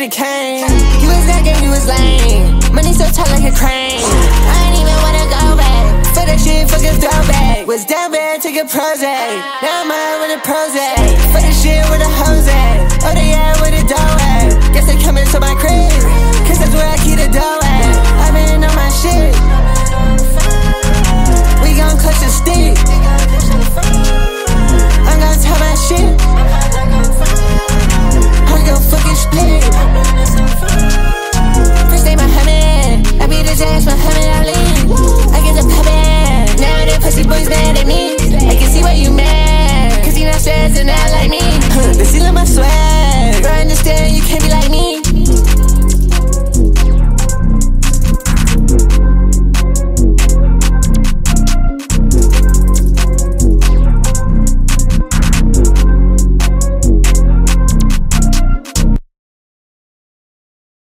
should've came. You was lagging, you was lame. Money so tight like a crane. I ain't even wanna go back. For that shit, Fuck a throwback. Was down bad, took a Prozac. Now I'm out with a Prozac. For the shit with a Jose.